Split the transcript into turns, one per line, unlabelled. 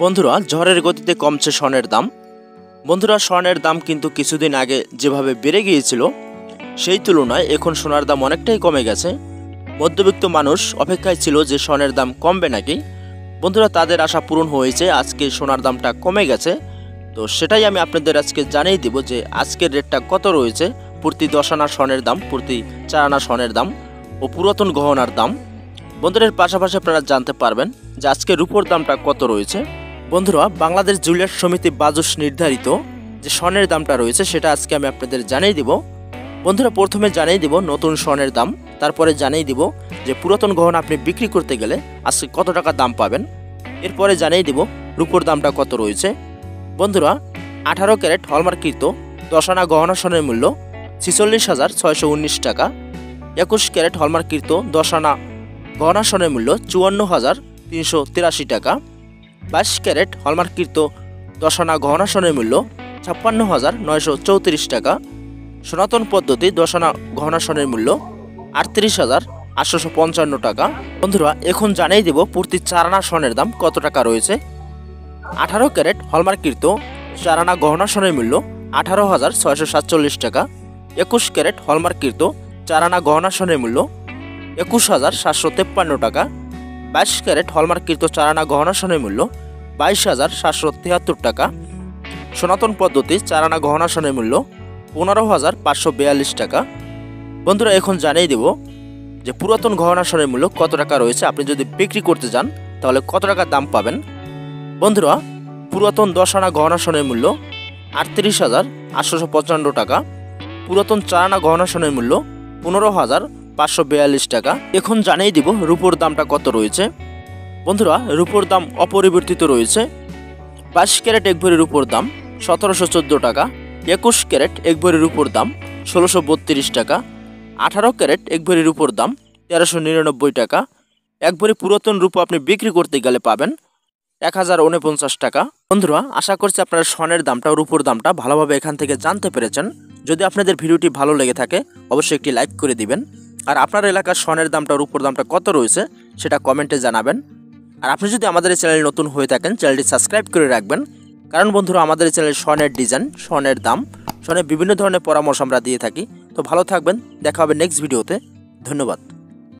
বন্ধুরা, ঝড়ের গতিতে কমছে স্বর্ণের দাম। বন্ধুরা, স্বর্ণের দাম কিন্তু কিছুদিন আগে যেভাবে বেড়ে গিয়েছিল, সেই তুলনায় এখন সোনার দাম অনেকটাই কমে গেছে। মধ্যবিত্ত মানুষ অপেক্ষায় ছিল যে স্বর্ণের দাম কমবে নাকি। বন্ধুরা, তাদের আশা পূরণ হয়েছে, আজকে সোনার দামটা কমে গেছে। তো সেটাই আমি আপনাদের আজকে জানিয়ে দিব যে আজকের রেটটা কত রয়েছে, প্রতি দশ আনা স্বর্ণের দাম, প্রতি চার আনা স্বর্ণের দাম ও পুরাতন গহনার দাম। বন্ধুদের পাশাপাশি আপনারা জানতে পারবেন যে আজকে রূপোর দামটা কত রয়েছে। বন্ধুরা, বাংলাদেশ জুয়েলার্স সমিতি বাজস নির্ধারিত যে স্বর্ণের দামটা রয়েছে, সেটা আজকে আমি আপনাদের জানিয়ে দিব। বন্ধুরা, প্রথমে জানিয়ে দিব নতুন স্বর্ণের দাম, তারপরে জানিয়ে দিব যে পুরাতন গহনা আপনি বিক্রি করতে গেলে আজকে কত টাকা দাম পাবেন। এরপরে জানিয়ে দিব রূপোর দামটা কত রয়েছে। বন্ধুরা, আঠারো ক্যারেট হলমার্কৃত দশানা গহনা স্বর্ণের মূল্য ছিচল্লিশ হাজার ছয়শো উনিশ টাকা। একুশ ক্যারেট হলমার্কৃত দশানা গহনা স্বর্ণের মূল্য চুয়ান্ন হাজার তিনশো তিরাশি টাকা। বাইশ ক্যারেট হলমার্কৃত দশানা গহনা স্বর্ণের মূল্য ছাপ্পান্ন হাজার নয়শো চৌত্রিশ টাকা। সনাতন পদ্ধতি দশানা গহনা স্বর্ণের মূল্য আটত্রিশ হাজার আটশোশো পঞ্চান্ন টাকা। বন্ধুরা, এখন জানিয়ে দেব প্রতি চারানা স্বর্ণের দাম কত টাকা রয়েছে। আঠারো ক্যারেট হলমার্কৃত চারানা গহনা স্বর্ণের মূল্য আঠারো হাজার ছয়শো সাতচল্লিশ টাকা। একুশ ক্যারেট হলমার্কৃত চারানা গহনা স্বর্ণের মূল্য একুশ হাজার সাতশো তেপ্পান্ন টাকা। বাইশ ক্যারেট হলমার্কৃত চারানা গহনা স্বর্ণের মূল্য, বাইশ হাজার সাতশো তিয়াত্তর টাকা। সনাতন পদ্ধতি চারানা গহনা স্বর্ণের মূল্য, পনেরো হাজার পাঁচশো বিয়াল্লিশ টাকা। বন্ধুরা, এখন জানিয়ে দেব যে পুরাতন গহনা স্বর্ণের মূল্য কত টাকা রয়েছে। আপনি যদি বিক্রি করতে যান, তাহলে কত টাকা দাম পাবেন? বন্ধুরা, পুরাতন দশ আনা গহনা স্বর্ণের মূল্য, আটত্রিশ হাজার আটশোশো পঞ্চান্ন টাকা। পুরাতন চার আনা গহনা স্বর্ণের মূল্য, পনেরো হাজার পাঁচশো বিয়াল্লিশ টাকা। এখন জানিয়ে দিব রূপোর দামটা কত রয়েছে। বন্ধুরা, রূপোর দাম অপরিবর্তিত রয়েছে। বাইশ ক্যারেট এক ভরির উপর দাম সতেরোশো চোদ্দ টাকা। একুশ ক্যারেট এক ভরির উপর দাম ষোলোশো বত্রিশ টাকা। আঠারো ক্যারেট এক ভরির উপর দাম তেরোশো নিরানব্বই টাকা। এক ভরি পুরাতন রূপো আপনি বিক্রি করতে গেলে পাবেন এক হাজার উনপঞ্চাশ টাকা। বন্ধুরা, আশা করছি আপনারা স্বর্ণের দামটা, রূপোর দামটা ভালোভাবে এখান থেকে জানতে পেরেছেন। যদি আপনাদের ভিডিওটি ভালো লেগে থাকে, অবশ্যই একটি লাইক করে দিবেন। আর আপনার এলাকার স্বর্ণের দামটা রূপোর দামটা কত রয়েছে সেটা কমেন্টে জানাবেন। আর আপনি যদি আমাদের এই চ্যানেল নতুন হয়ে থাকেন, চ্যানেলটি সাবস্ক্রাইব করে রাখবেন। কারণ বন্ধুরা, আমাদের এই চ্যানেল স্বর্ণের ডিজাইন, স্বর্ণের দাম, স্বর্ণের বিভিন্ন ধরনের পরামর্শ আমরা দিয়ে থাকি। তো ভালো থাকবেন, দেখা হবে নেক্সট ভিডিওতে। ধন্যবাদ।